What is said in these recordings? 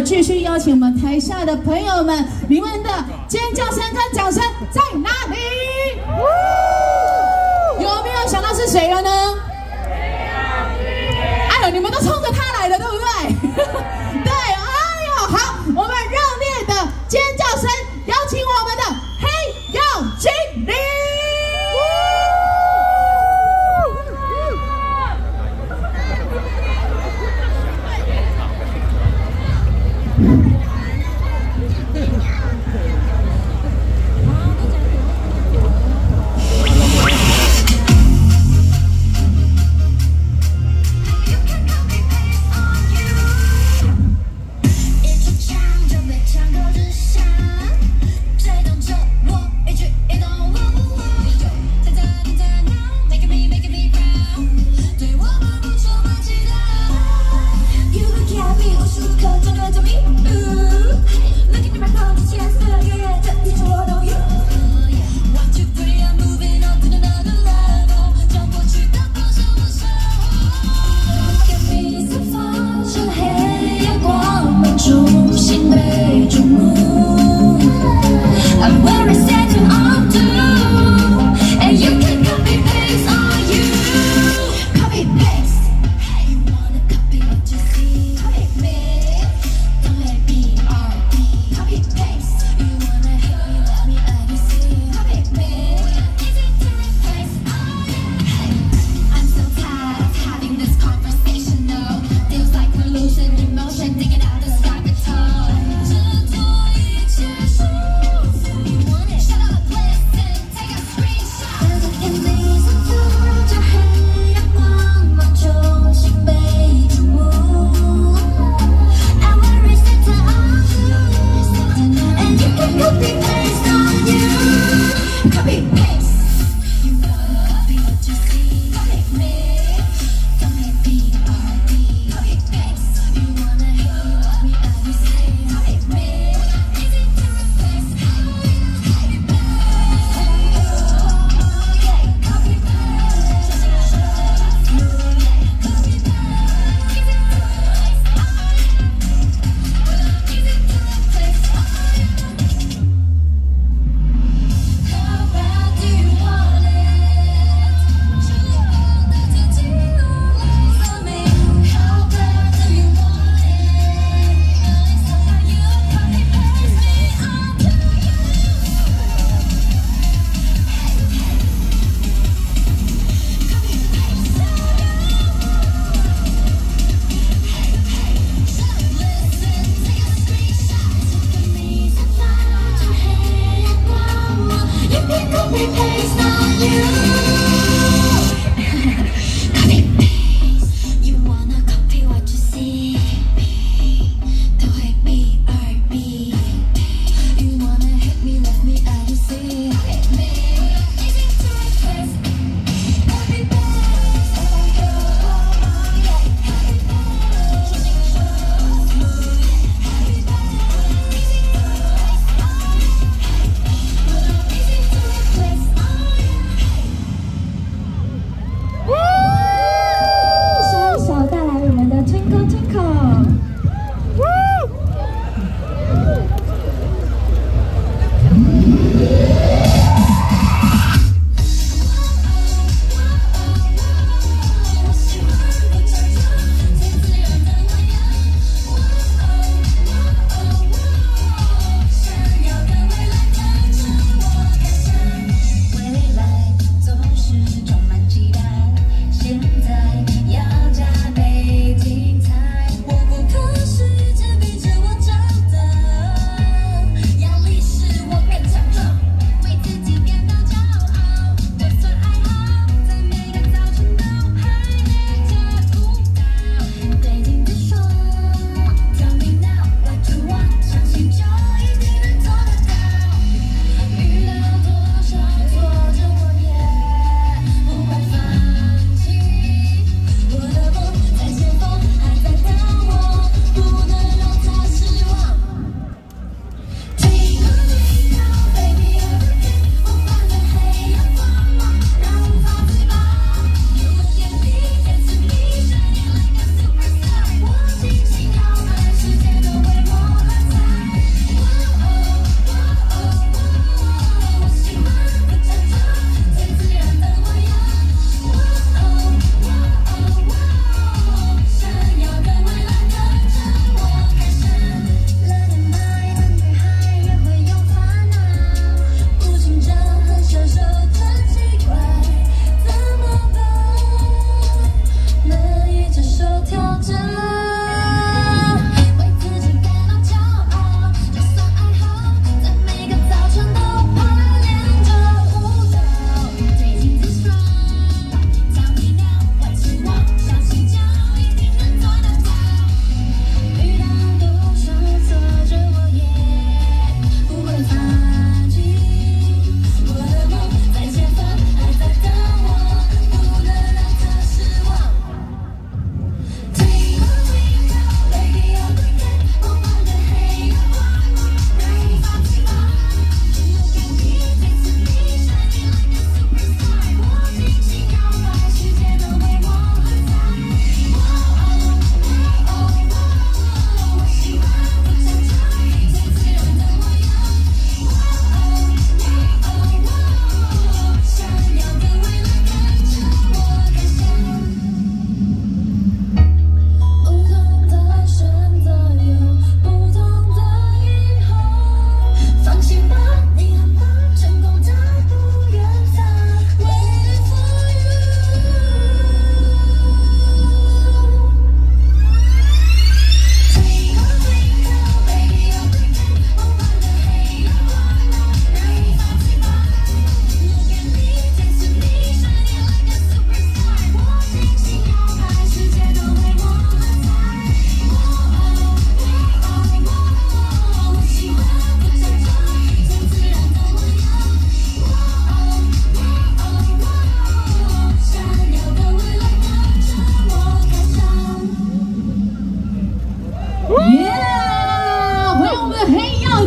继续邀请我们台下的朋友们，你们的尖叫声跟掌声在哪里？有没有想到是谁了呢？哎呦，你们都冲着他来的，对不对？对，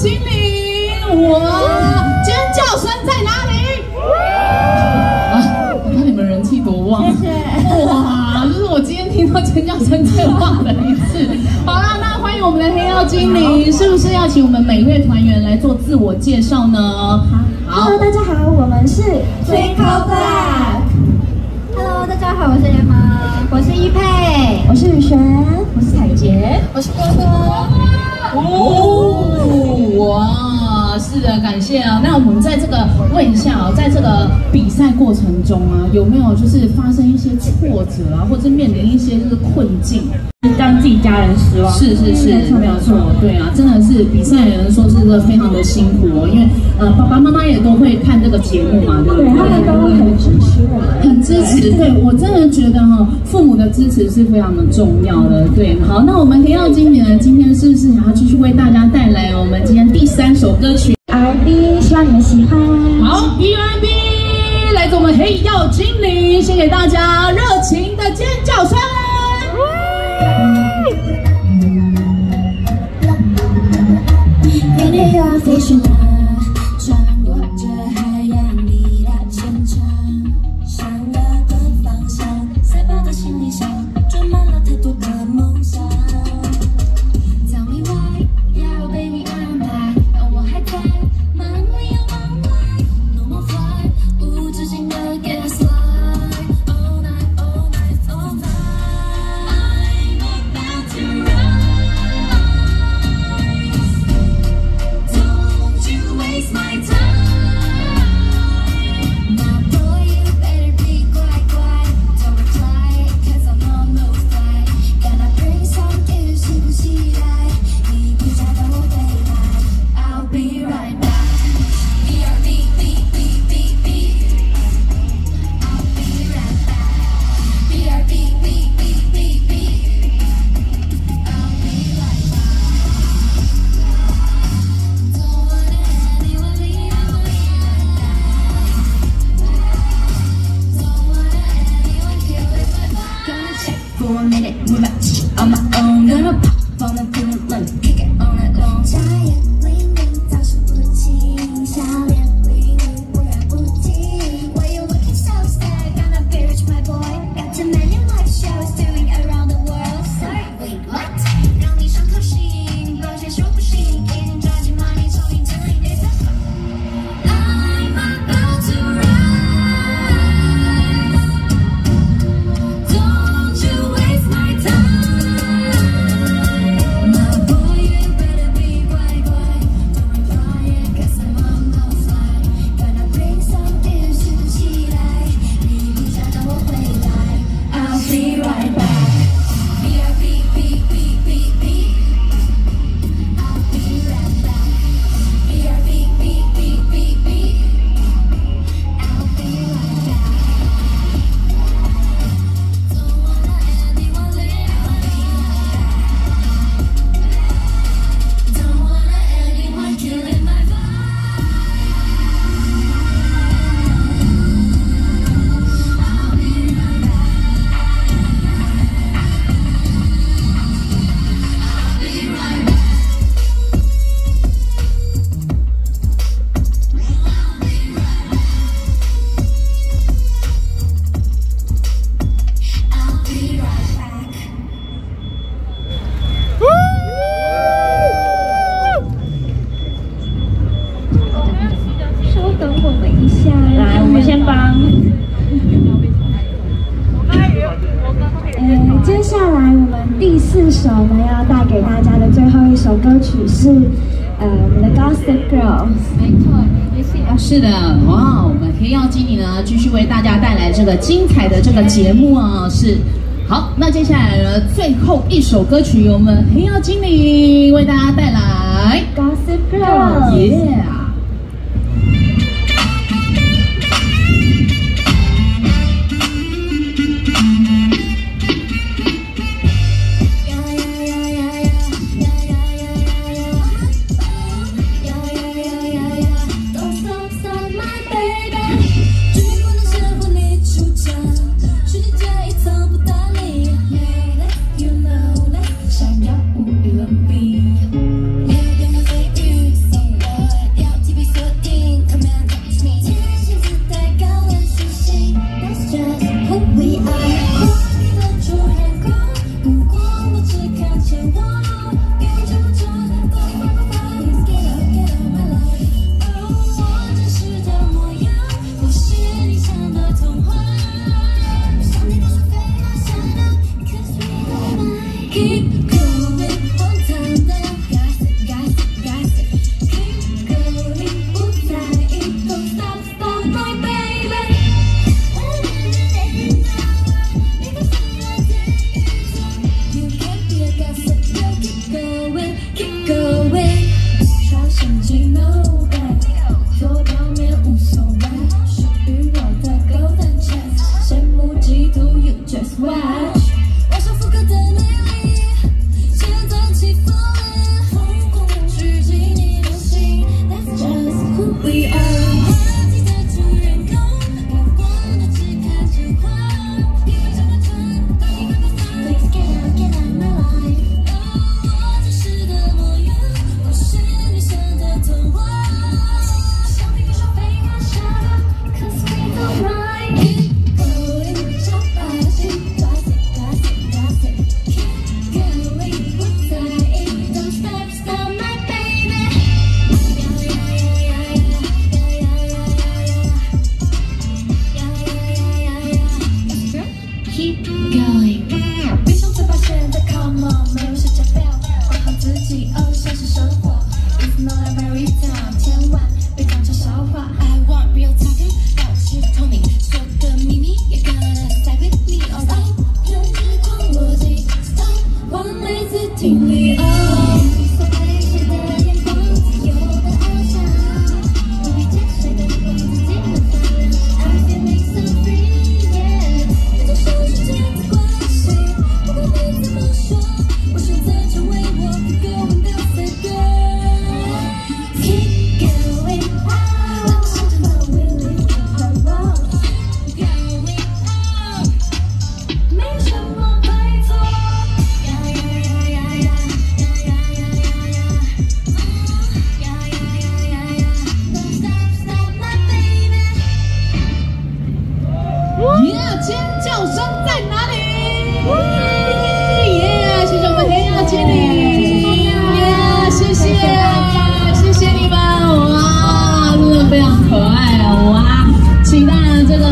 精灵，哇！尖叫声在哪里？啊！我看你们人气多旺！谢谢。哇！这是我今天听到尖叫声最旺的一次。好啦，那欢迎我们的黑曜精灵，是不是要请我们每位团员来做自我介绍呢？好，Hello，大家好，我们是 Twinkle Black。Hello，大家好，我是莲毛，我是一佩，我是雨璇，我是彩杰，我是波波。哦，哇，是的，感谢啊。那我们在这个问一下哦，在这个比赛过程中啊，有没有就是发生一些挫折啊，或者面临一些就是困境？让自己家人失望，是是是，没有错，对啊，真的是比赛人说是个非常的辛苦哦，因为呃爸爸妈妈也都会看这个节目嘛，对不对？他们都会很支持我们，很支持。对我真的觉得哈，父母的支持是非常的重要的。对，好，那我们黑曜今年呢，今天是不是还要继续为大家带来我们今天第三首歌曲？R B，希望你们喜欢。好，B R B，来自我们黑曜精灵，先给大家热情的尖叫声。是呃我们的 Gossip Girls。没错，也是啊，是的，哇，我们黑曜经理呢，继续为大家带来这个精彩的这个节目啊，是。好，那接下来呢，最后一首歌曲，由我们黑曜经理为大家带来。Gossip Girl》，耶。Yeah。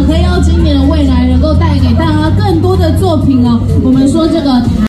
黑妖精年的未来能够带给大家更多的作品哦。我们说这个。